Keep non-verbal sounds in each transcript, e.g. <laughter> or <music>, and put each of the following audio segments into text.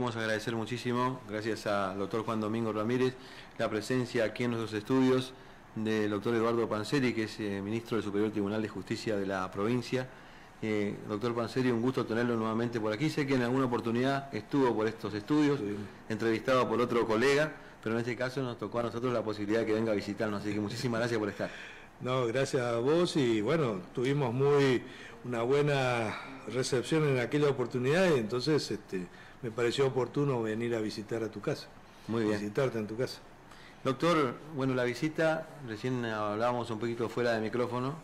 Vamos a agradecer muchísimo, gracias al doctor Juan Domingo Ramírez, la presencia aquí en nuestros estudios del doctor Eduardo Panseri, que es eh, ministro del Superior Tribunal de Justicia de la provincia. Eh, doctor Panseri, un gusto tenerlo nuevamente por aquí. Sé que en alguna oportunidad estuvo por estos estudios, entrevistado por otro colega, pero en este caso nos tocó a nosotros la posibilidad de que venga a visitarnos, así que muchísimas gracias por estar. No, gracias a vos y bueno, tuvimos muy una buena recepción en aquella oportunidad y entonces este, me pareció oportuno venir a visitar a tu casa. Muy bien. Visitarte en tu casa. Doctor, bueno, la visita, recién hablábamos un poquito fuera de micrófono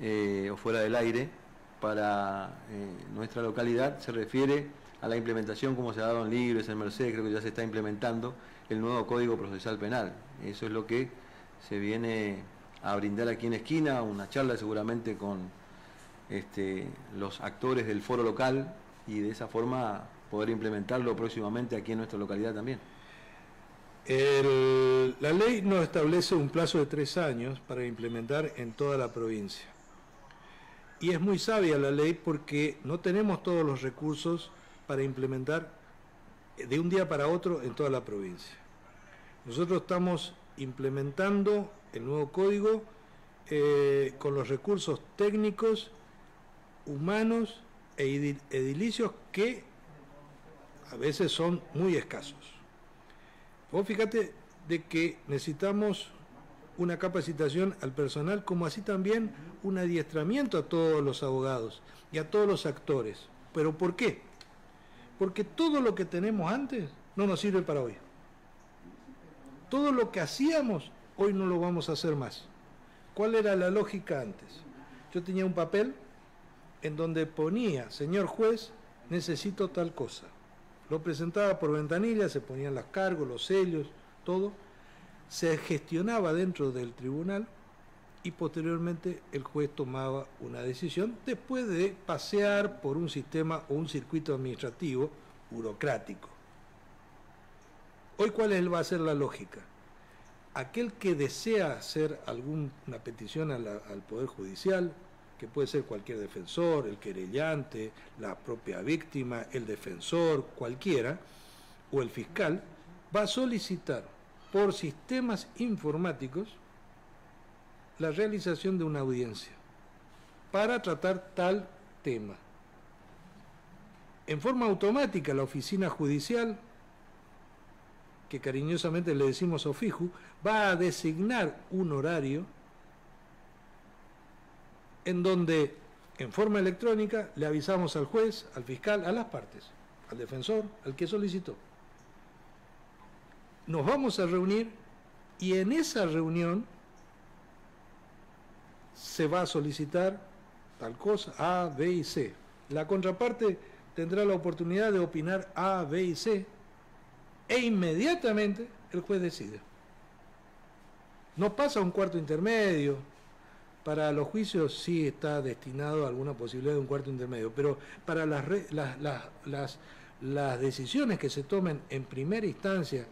eh, o fuera del aire, para eh, nuestra localidad se refiere a la implementación, como se ha dado en Libres, en Mercedes, creo que ya se está implementando el nuevo Código Procesal Penal. Eso es lo que se viene a brindar aquí en esquina, una charla seguramente con este, los actores del foro local y de esa forma poder implementarlo próximamente aquí en nuestra localidad también. la ley nos establece un plazo de tres años para implementar en toda la provincia. Y es muy sabia la ley porque no tenemos todos los recursos para implementar de un día para otro en toda la provincia. Nosotros estamos implementando el nuevo código eh, con los recursos técnicos, humanos e edilicios que a veces son muy escasos. Vos fíjate de que necesitamos una capacitación al personal, como así también un adiestramiento a todos los abogados y a todos los actores. ¿Pero por qué? Porque todo lo que tenemos antes no nos sirve para hoy. Todo lo que hacíamos hoy no lo vamos a hacer más. ¿Cuál era la lógica antes? Yo tenía un papel en donde ponía, señor juez, necesito tal cosa. Lo presentaba por ventanilla, se ponían las cargos, los sellos, todo. Se gestionaba dentro del tribunal y posteriormente el juez tomaba una decisión después de pasear por un sistema o un circuito administrativo burocrático. Hoy, ¿cuál va a ser la lógica? Aquel que desea hacer alguna petición al Poder Judicial, que puede ser cualquier defensor, el querellante, la propia víctima, el defensor, cualquiera, o el fiscal, va a solicitar por sistemas informáticos la realización de una audiencia para tratar tal tema. En forma automática la oficina judicial, que cariñosamente le decimos OFIJU, va a designar un horario en donde en forma electrónica le avisamos al juez, al fiscal, a las partes, al defensor, al que solicitó. Nos vamos a reunir y en esa reunión se va a solicitar tal cosa, A, B y C. La contraparte tendrá la oportunidad de opinar A, B y C e inmediatamente el juez decide. No pasa un cuarto intermedio, para los juicios sí está destinado alguna posibilidad de un cuarto intermedio, pero para las, decisiones que se tomen en primera instancia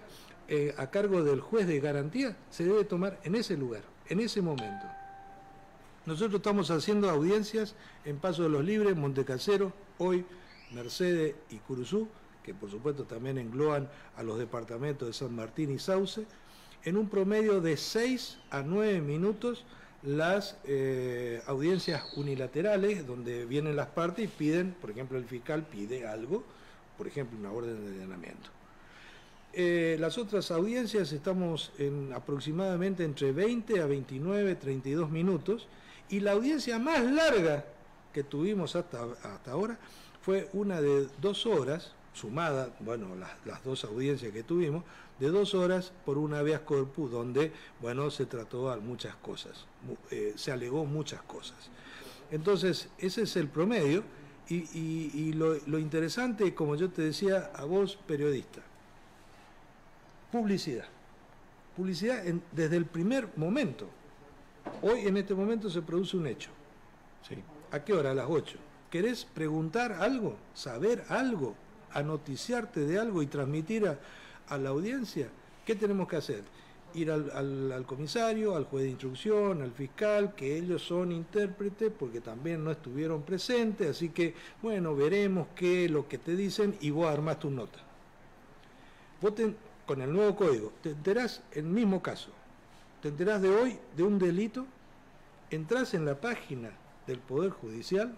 eh, a cargo del juez de garantía se debe tomar en ese lugar, en ese momento. Nosotros estamos haciendo audiencias en Paso de los Libres, Montecasero, hoy Mercedes y Curuzú, que por supuesto también engloban a los departamentos de San Martín y Sauce, en un promedio de 6 a 9 minutos las eh, audiencias unilaterales, donde vienen las partes y piden, por ejemplo, el fiscal pide algo, por ejemplo, una orden de allanamiento. Eh, las otras audiencias estamos en aproximadamente entre 20 a 29, 32 minutos, y la audiencia más larga que tuvimos hasta, hasta ahora fue una de dos horas, sumada, bueno, las, las, dos audiencias que tuvimos, de dos horas por un habeas corpus donde, bueno, se trató muchas cosas, eh, se alegó muchas cosas. Entonces, ese es el promedio y, lo, interesante, como yo te decía a vos, periodista, publicidad. Publicidad desde el primer momento. Hoy, en este momento, se produce un hecho. ¿Sí? ¿A qué hora? A las 8. ¿Querés preguntar algo? ¿Saber algo? a noticiarte de algo y transmitir a, la audiencia, ¿qué tenemos que hacer? Ir al, comisario, al juez de instrucción, al fiscal, que ellos son intérpretes porque también no estuvieron presentes, así que bueno, veremos qué es lo que te dicen y vos armás tu nota. Vos con el nuevo código te enterás en el mismo caso, te enterás de hoy de un delito, entras en la página del Poder Judicial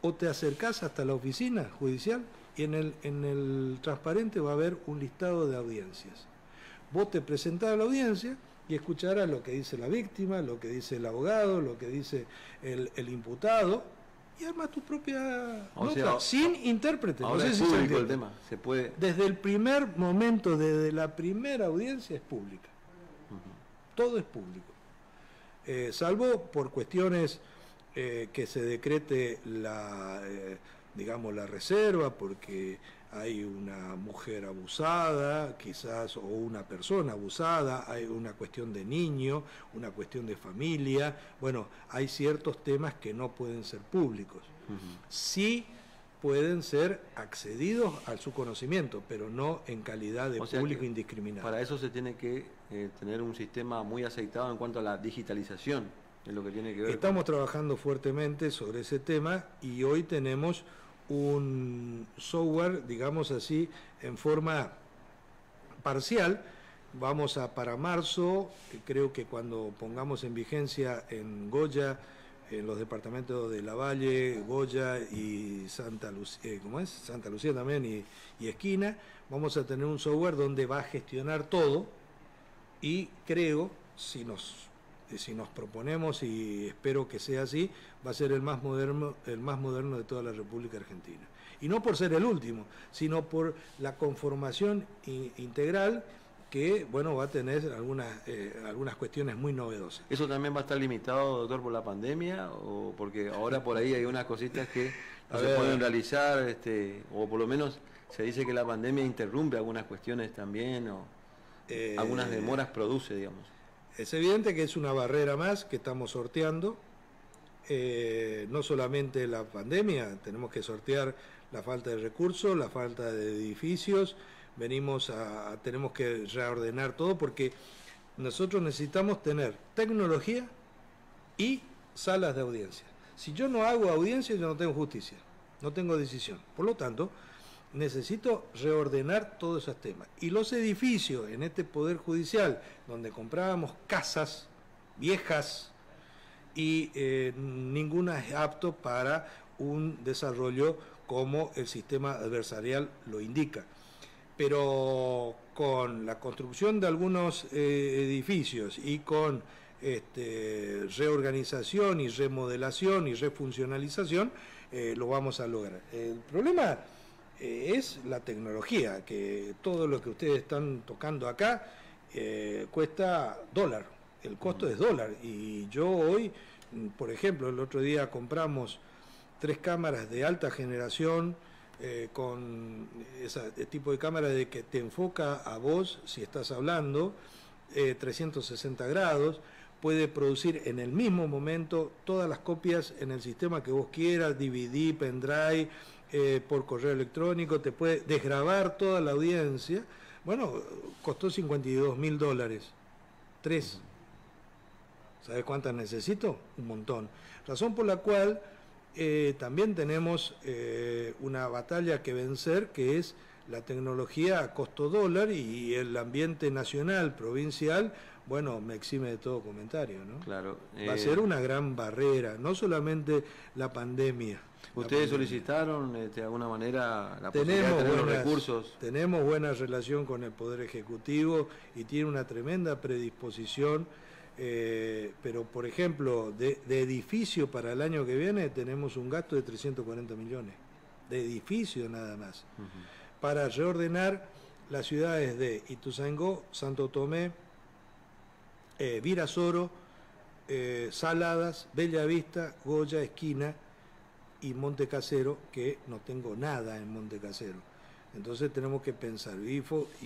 o te acercás hasta la oficina judicial y en el, en el transparente va a haber un listado de audiencias. Vos te presentás a la audiencia y escucharás lo que dice la víctima, lo que dice el abogado, lo que dice el, imputado, y armas tu propia nota, sin intérprete. no sé es público el tema, se puede... Desde el primer momento, desde la primera audiencia es pública. Todo es público. Eh, salvo por cuestiones eh, que se decrete la, eh, digamos, la reserva, porque hay una mujer abusada, quizás, o una persona abusada, hay una cuestión de niño, una cuestión de familia. Bueno, hay ciertos temas que no pueden ser públicos. Sí pueden ser accedidos a su conocimiento, pero no en calidad de público indiscriminado. Para eso se tiene que eh, tener un sistema muy aceitado en cuanto a la digitalización, Estamos trabajando fuertemente sobre ese tema y hoy tenemos un software, digamos así, en forma parcial. Vamos a para marzo, creo que cuando pongamos en vigencia en Goya, en los departamentos de La Valle, Goya y Santa Lucía, eh, ¿cómo es? Santa Lucía también y Esquina, vamos a tener un software donde va a gestionar todo y creo, si nos si nos proponemos y espero que sea así, va a ser el más moderno, el más moderno de toda la República Argentina. Y no por ser el último, sino por la conformación integral que bueno va a tener algunas eh, algunas cuestiones muy novedosas. ¿Eso también va a estar limitado, doctor, por la pandemia? o Porque ahora por ahí hay unas cositas que no se pueden realizar, este, o por lo menos se dice que la pandemia interrumpe algunas cuestiones también, o eh, algunas demoras produce, digamos. Es evidente que es una barrera más que estamos sorteando, eh, no solamente la pandemia, tenemos que sortear la falta de recursos, la falta de edificios, venimos a, tenemos que reordenar todo porque nosotros necesitamos tener tecnología y salas de audiencia. Si yo no hago audiencia, yo no tengo justicia, no tengo decisión. Por lo tanto, necesito reordenar todos esos temas. Y los edificios en este Poder Judicial, donde comprábamos casas viejas y eh, ninguna es apto para un desarrollo como el sistema adversarial lo indica. Pero con la construcción de algunos eh, edificios y con este, reorganización y remodelación y refuncionalización, eh, lo vamos a lograr. El problema eh, es la tecnología, que todo lo que ustedes están tocando acá eh, cuesta dólar, el costo es dólar. Y yo hoy, por ejemplo, el otro día compramos tres cámaras de alta generación, eh, con ese tipo de cámara de que te enfoca a vos si estás hablando, 360 grados, puede producir en el mismo momento todas las copias en el sistema que vos quieras, DVD, pendrive, eh, por correo electrónico, te puede desgrabar toda la audiencia. Bueno, costó 52 mil dólares. Tres. ¿Sabes cuántas necesito? Un montón. Razón por la cual eh, también tenemos eh, una batalla que vencer, que es la tecnología a costo dólar y el ambiente nacional, provincial, bueno, me exime de todo comentario, ¿no? Claro. Va a ser una gran barrera, no solamente la pandemia. ¿Ustedes solicitaron este, de alguna manera la tenemos posibilidad de tener los recursos? Tenemos buena relación con el Poder Ejecutivo y tiene una tremenda predisposición, eh, pero por ejemplo, de, edificio para el año que viene tenemos un gasto de 340 millones, de edificio nada más, para reordenar las ciudades de Ituzaingó, Santo Tomé, eh, Virasoro, eh, Saladas, Bella Vista, Goya, Esquina, y Monte Casero, que no tengo nada en Monte Casero. Entonces tenemos que pensar, y,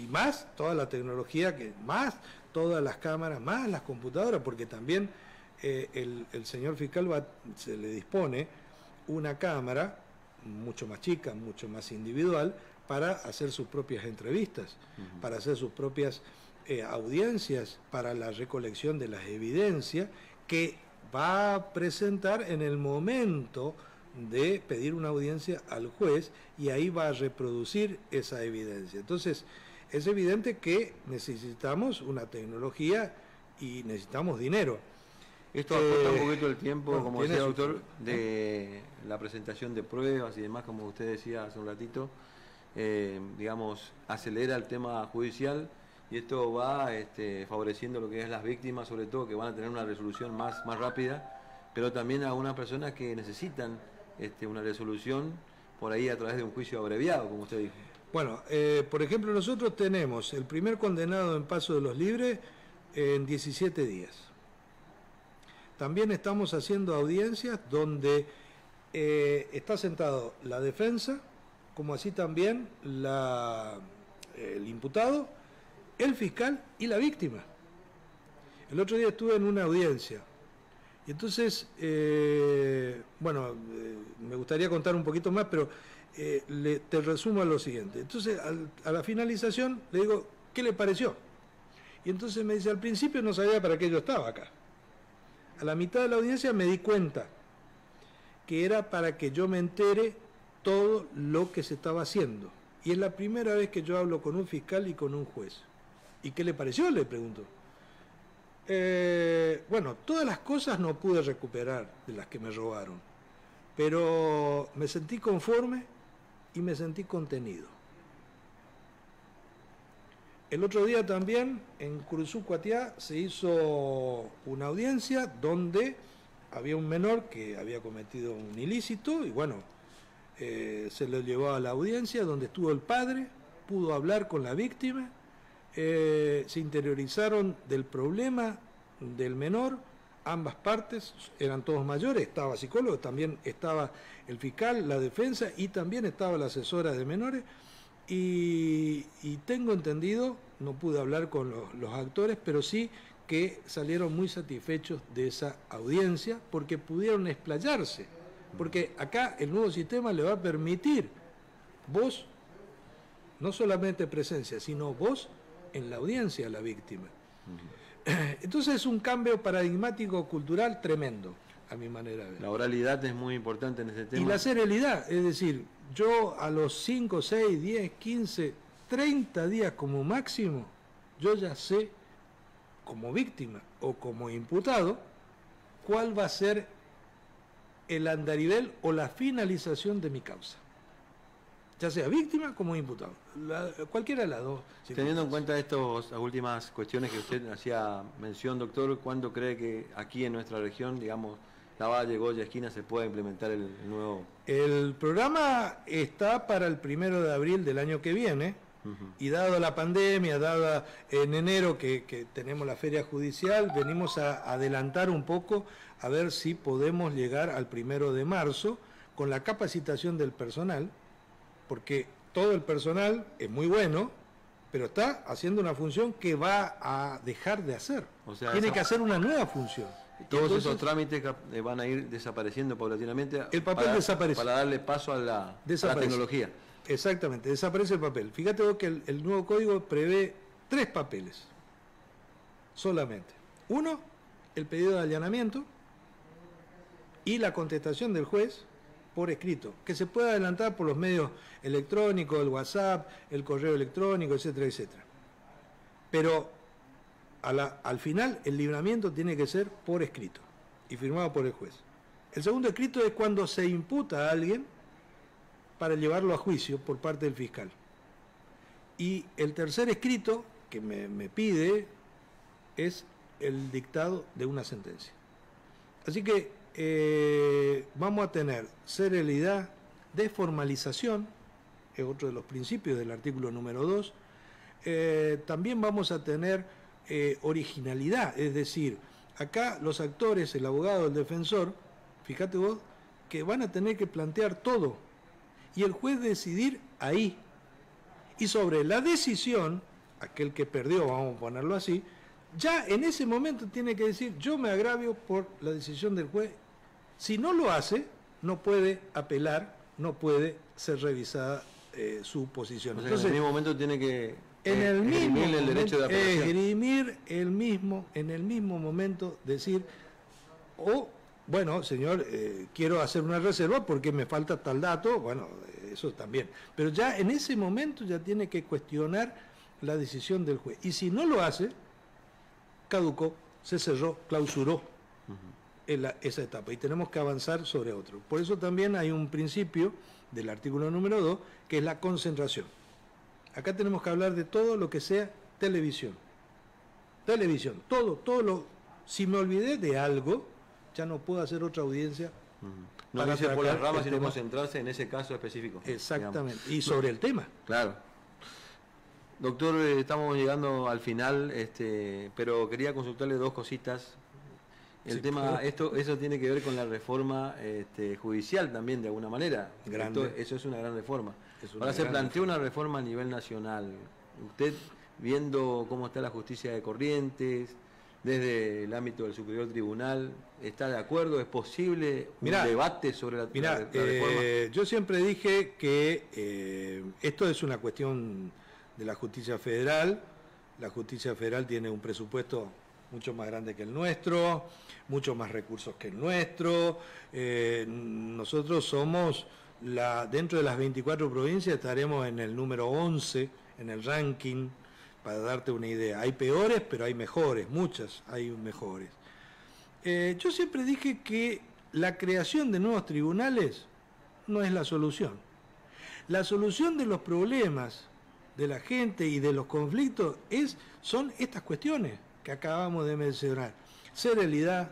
más toda la tecnología, que más todas las cámaras, más las computadoras, porque también eh, el, señor fiscal va, se le dispone una cámara mucho más chica, mucho más individual, para hacer sus propias entrevistas, para hacer sus propias eh, audiencias, para la recolección de las evidencias que va a presentar en el momento de pedir una audiencia al juez y ahí va a reproducir esa evidencia. Entonces, es evidente que necesitamos una tecnología y necesitamos dinero. Esto aporta un eh, poquito el tiempo, como decía el doctor, de la presentación de pruebas y demás, como usted decía hace un ratito, eh, digamos, acelera el tema judicial y esto va este, favoreciendo lo que es las víctimas, sobre todo, que van a tener una resolución más, más rápida, pero también a algunas personas que necesitan este, una resolución por ahí a través de un juicio abreviado, como usted dijo. Bueno, eh, por ejemplo, nosotros tenemos el primer condenado en paso de los libres en 17 días. También estamos haciendo audiencias donde eh, está sentado la defensa, como así también el imputado, el fiscal y la víctima. El otro día estuve en una audiencia y entonces, eh, bueno, eh, me gustaría contar un poquito más, pero le, te resumo lo siguiente. Entonces, a la finalización le digo, ¿qué le pareció? Y entonces me dice, al principio no sabía para qué yo estaba acá. A la mitad de la audiencia me di cuenta que era para que yo me entere todo lo que se estaba haciendo. Y es la primera vez que yo hablo con un fiscal y con un juez. ¿Y qué le pareció? Le pregunto. Eh, bueno, todas las cosas no pude recuperar de las que me robaron, pero me sentí conforme y me sentí contenido. El otro día también en Curuzú, Cuatiá, se hizo una audiencia donde había un menor que había cometido un ilícito y bueno, eh, se lo llevó a la audiencia donde estuvo el padre, pudo hablar con la víctima, eh, se interiorizaron del problema del menor, ambas partes eran todos mayores, estaba psicólogo, también estaba el fiscal, la defensa y también estaba la asesora de menores y, tengo entendido, no pude hablar con los, actores, pero sí que salieron muy satisfechos de esa audiencia porque pudieron explayarse. Porque acá el nuevo sistema le va a permitir vos, no solamente presencia, sino vos en la audiencia a la víctima. <clears throat> Entonces es un cambio paradigmático cultural tremendo, a mi manera de ver. La oralidad es muy importante en ese tema. Y la serialidad, es decir, yo a los 5, 6, 10, 15, 30 días como máximo, yo ya sé como víctima o como imputado cuál va a ser el andarivel o la finalización de mi causa. Ya sea víctima como imputado. cualquiera de las dos. Teniendo en cuenta estas últimas cuestiones que usted hacía mención, doctor, ¿cuándo cree que aquí en nuestra región, digamos, la Valle, Goya, Esquina, se pueda implementar el, nuevo? El programa está para el primero de abril del año que viene. Y dado la pandemia, dada en enero que, tenemos la feria judicial, venimos a adelantar un poco a ver si podemos llegar al primero de marzo con la capacitación del personal, porque todo el personal es muy bueno, pero está haciendo una función que va a dejar de hacer. Tiene que hacer una nueva función. Todos esos trámites eh, van a ir desapareciendo paulatinamente. El papel desaparece. Para darle paso a la, tecnología. Exactamente, desaparece el papel. Fíjate vos que el, nuevo código prevé tres papeles solamente. Uno, el pedido de allanamiento y la contestación del juez por escrito, que se puede adelantar por los medios electrónicos, el WhatsApp, el correo electrónico, etcétera, etcétera. Pero al final el libramiento tiene que ser por escrito y firmado por el juez. El segundo escrito es cuando se imputa a alguien para llevarlo a juicio por parte del fiscal. Y el tercer escrito que me, pide es el dictado de una sentencia. Así que eh, vamos a tener serialidad, desformalización, es otro de los principios del artículo número 2. Eh, también vamos a tener eh, originalidad, es decir, acá los actores, el abogado, el defensor, fíjate vos, que van a tener que plantear todo y el juez decidir ahí. Y sobre la decisión, aquel que perdió, vamos a ponerlo así, ya en ese momento tiene que decir, yo me agravio por la decisión del juez. Si no lo hace, no puede apelar, no puede ser revisada eh, su posición. Entonces, en ese momento tiene que en eh, el mismo el derecho de esgrimir el mismo, en el mismo momento decir, o bueno, señor, eh, quiero hacer una reserva porque me falta tal dato, bueno, eso también. Pero ya en ese momento ya tiene que cuestionar la decisión del juez. Y si no lo hace, caducó, se cerró, clausuró esa etapa y tenemos que avanzar sobre otro. Por eso también hay un principio del artículo número 2 que es la concentración. Acá tenemos que hablar de todo lo que sea televisión. Televisión, todo, todo lo... Si me olvidé de algo, ya no puedo hacer otra audiencia. No dice por las ramas, sino concentrarse en ese caso específico. Exactamente. Y sobre el tema. Claro. Doctor, eh, estamos llegando al final, este, pero quería consultarle dos cositas. El tema, esto, eso tiene que ver con la reforma este, judicial también, de alguna manera. eso es una gran reforma. Ahora se planteó una reforma a nivel nacional. Usted, viendo cómo está la justicia de Corrientes, desde el ámbito del Superior Tribunal, ¿está de acuerdo? ¿Es posible un debate sobre la, reforma? Eh, yo siempre dije que eh, esto es una cuestión de la justicia federal. La justicia federal tiene un presupuesto mucho más grande que el nuestro, mucho más recursos que el nuestro. Eh, nosotros somos, dentro de las 24 provincias, estaremos en el número 11 en el ranking, para darte una idea. Hay peores, pero hay mejores, muchas hay mejores. Eh, yo siempre dije que la creación de nuevos tribunales no es la solución. La solución de los problemas de la gente y de los conflictos es, son estas cuestiones que acabamos de mencionar. Serenidad,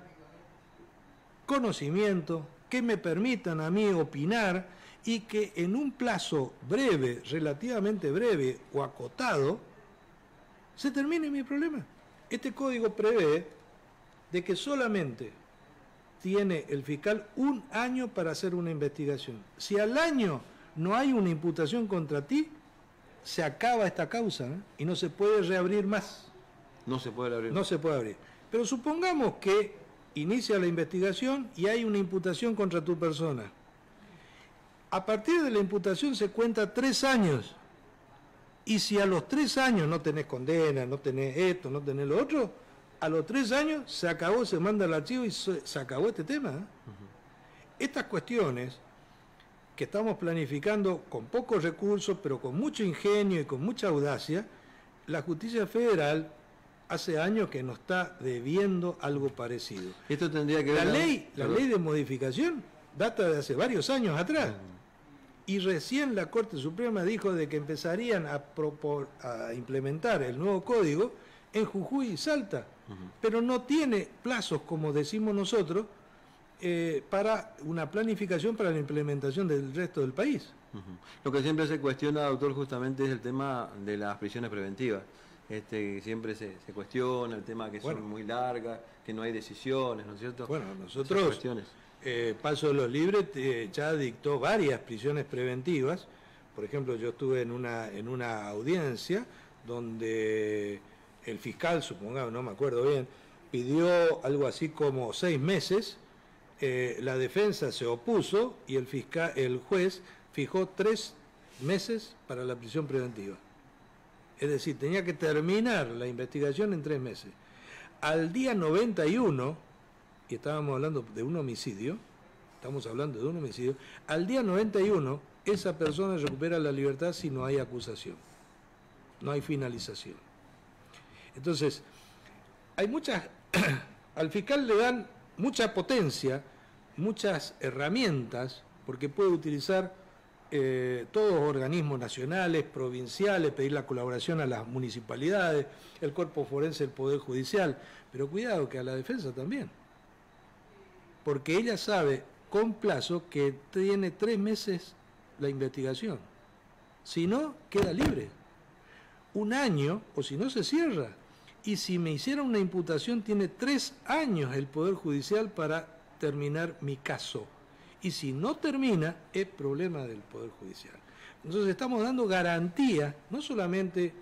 conocimiento, que me permitan a mí opinar y que en un plazo breve, relativamente breve o acotado, se termine mi problema. Este código prevé de que solamente tiene el fiscal un año para hacer una investigación. Si al año no hay una imputación contra ti, se acaba esta causa y no se puede reabrir más. No se puede abrir. No se puede abrir. Pero supongamos que inicia la investigación y hay una imputación contra tu persona. A partir de la imputación se cuenta tres años. Y si a los tres años no tenés condena, no tenés esto, no tenés lo otro, a los tres años se acabó, se manda el archivo y se, acabó este tema. ¿eh? Estas cuestiones que estamos planificando con pocos recursos, pero con mucho ingenio y con mucha audacia, la justicia federal hace años que nos está debiendo algo parecido. Esto tendría que ver la ley, la ley de modificación data de hace varios años atrás. Y recién la Corte Suprema dijo de que empezarían a, a implementar el nuevo código en Jujuy y Salta, pero no tiene plazos como decimos nosotros eh, para una planificación para la implementación del resto del país. Lo que siempre se cuestiona, doctor, justamente es el tema de las prisiones preventivas. Este, siempre se, cuestiona el tema que son muy largas, que no hay decisiones, ¿no es cierto? Bueno, nosotros, eh, Paso de los Libres eh, ya dictó varias prisiones preventivas. Por ejemplo, yo estuve en una, en una audiencia donde el fiscal, supongamos, no me acuerdo bien, pidió algo así como seis meses eh, la defensa se opuso y el, fiscal, el juez fijó tres meses para la prisión preventiva. Es decir, tenía que terminar la investigación en tres meses. Al día 91, y estábamos hablando de un homicidio, estamos hablando de un homicidio, al día 91 esa persona recupera la libertad si no hay acusación, no hay finalización. Entonces, hay muchas, <coughs> al fiscal le dan mucha potencia, muchas herramientas, porque puede utilizar eh, todos los organismos nacionales, provinciales, pedir la colaboración a las municipalidades, el cuerpo forense, el Poder Judicial, pero cuidado que a la defensa también, porque ella sabe con plazo que tiene tres meses la investigación, si no, queda libre. Un año, o si no, se cierra y si me hiciera una imputación tiene tres años el Poder Judicial para terminar mi caso. Y si no termina, es problema del Poder Judicial. Entonces estamos dando garantía no solamente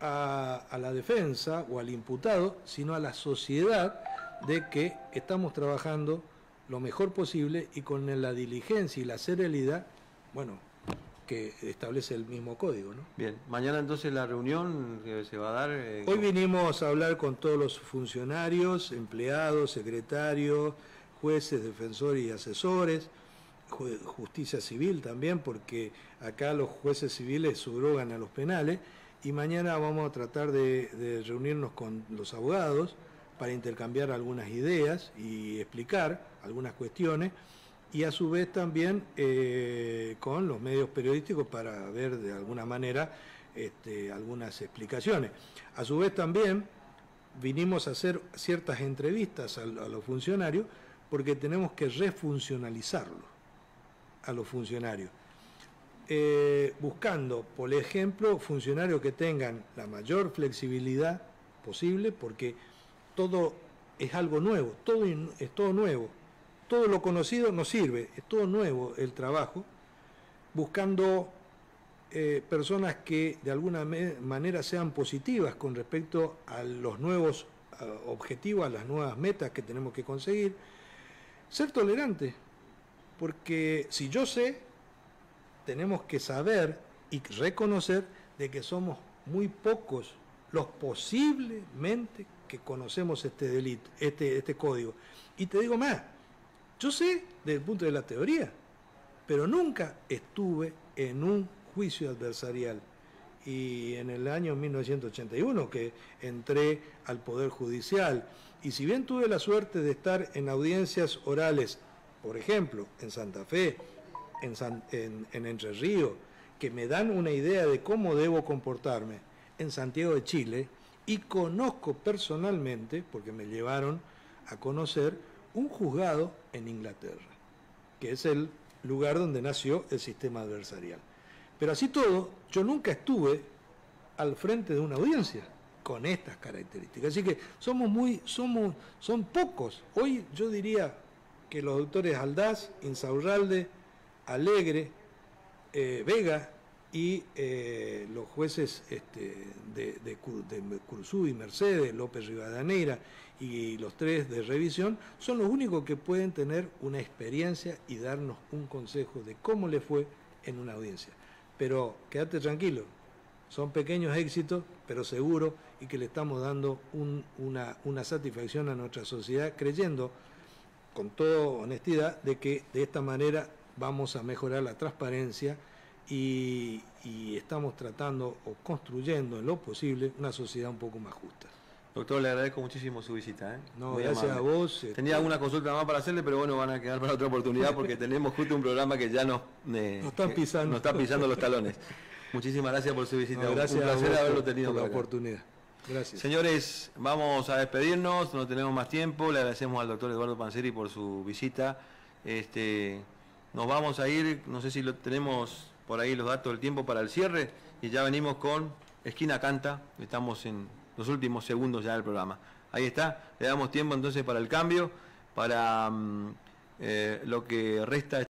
a, la defensa o al imputado, sino a la sociedad de que estamos trabajando lo mejor posible y con la diligencia y la serenidad, bueno, que establece el mismo código. ¿no? Bien, mañana entonces la reunión que se va a dar. Hoy vinimos a hablar con todos los funcionarios, empleados, secretarios, jueces, defensores y asesores, justicia civil también, porque acá los jueces civiles subrogan a los penales, y mañana vamos a tratar de, reunirnos con los abogados para intercambiar algunas ideas y explicar algunas cuestiones, y a su vez también eh, con los medios periodísticos para ver de alguna manera este, algunas explicaciones. A su vez también vinimos a hacer ciertas entrevistas a, los funcionarios porque tenemos que refuncionalizarlo a los funcionarios. Eh, buscando, por ejemplo, funcionarios que tengan la mayor flexibilidad posible, porque todo es algo nuevo, todo es todo nuevo, todo lo conocido no sirve, es todo nuevo el trabajo, buscando eh, personas que de alguna manera sean positivas con respecto a los nuevos objetivos, a las nuevas metas que tenemos que conseguir. Ser tolerante, porque si yo sé, tenemos que saber y reconocer de que somos muy pocos los posiblemente que conocemos este delito, este, este código. Y te digo más, yo sé desde el punto de la teoría, pero nunca estuve en un juicio adversarial. Y en el año 1981 que entré al Poder Judicial, y si bien tuve la suerte de estar en audiencias orales, por ejemplo, en Santa Fe, en, en, Entre Ríos, que me dan una idea de cómo debo comportarme, en Santiago de Chile, y conozco personalmente, porque me llevaron a conocer, un juzgado en Inglaterra, que es el lugar donde nació el sistema adversarial. Pero así todo, yo nunca estuve al frente de una audiencia con estas características. Así que somos muy, somos, son pocos. Hoy yo diría que los doctores Aldaz, Insaurralde, Alegre, eh, Vega y eh, los jueces este, de, de, y Mercedes, López Rivadaneira y los tres de revisión, son los únicos que pueden tener una experiencia y darnos un consejo de cómo le fue en una audiencia. Pero quédate tranquilo, son pequeños éxitos, pero seguro, y que le estamos dando una, satisfacción a nuestra sociedad, creyendo con toda honestidad de que de esta manera vamos a mejorar la transparencia y, y, estamos tratando o construyendo en lo posible una sociedad un poco más justa. Doctor, le agradezco muchísimo su visita. ¿eh? No, gracias a vos. Este, Tenía alguna consulta más para hacerle, pero bueno, van a quedar para otra oportunidad porque <laughs> tenemos justo un programa que ya nos, eh, está pisando. está pisando los talones. Muchísimas gracias por su visita. gracias un placer haberlo tenido. Por la oportunidad. Gracias. Señores, vamos a despedirnos, no tenemos más tiempo. Le agradecemos al doctor Eduardo Panseri por su visita. Este, nos vamos a ir, no sé si lo tenemos por ahí los datos del tiempo para el cierre y ya venimos con Esquina Canta. Estamos en los últimos segundos ya del programa. Ahí está, le damos tiempo entonces para el cambio, para mm, eh, lo que resta.